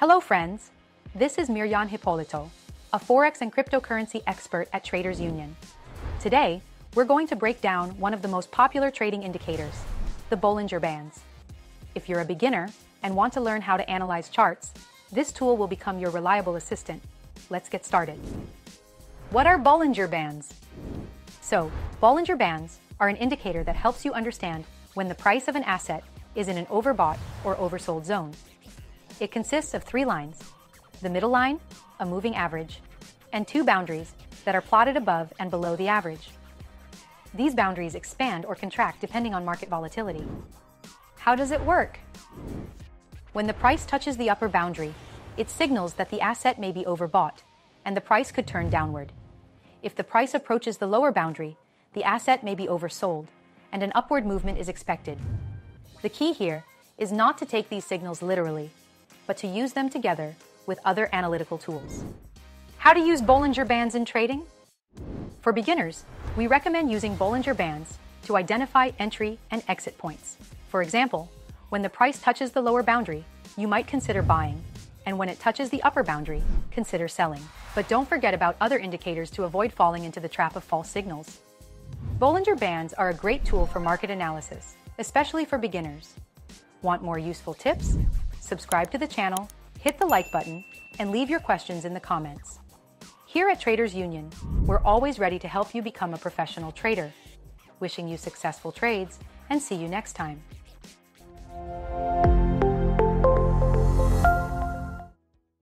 Hello, friends. This is Mirjan Hippolito, a Forex and cryptocurrency expert at Traders Union. Today, we're going to break down one of the most popular trading indicators, the Bollinger Bands. If you're a beginner and want to learn how to analyze charts, this tool will become your reliable assistant. Let's get started. What are Bollinger Bands? So, Bollinger Bands are an indicator that helps you understand when the price of an asset is in an overbought or oversold zone. It consists of three lines the middle line, a moving average, and two boundaries that are plotted above and below the average. These boundaries expand or contract depending on market volatility. How does it work? When the price touches the upper boundary, it signals that the asset may be overbought, and the price could turn downward. If the price approaches the lower boundary, the asset may be oversold, and an upward movement is expected. The key here is not to take these signals literally, but to use them together with other analytical tools. How to use Bollinger Bands in trading? For beginners, we recommend using Bollinger Bands to identify entry and exit points. For example, when the price touches the lower boundary, you might consider buying, and when it touches the upper boundary, consider selling. But don't forget about other indicators to avoid falling into the trap of false signals. Bollinger Bands are a great tool for market analysis, especially for beginners. Want more useful tips? Subscribe to the channel, hit the like button, and leave your questions in the comments. Here at Traders Union, we're always ready to help you become a professional trader. Wishing you successful trades, and see you next time.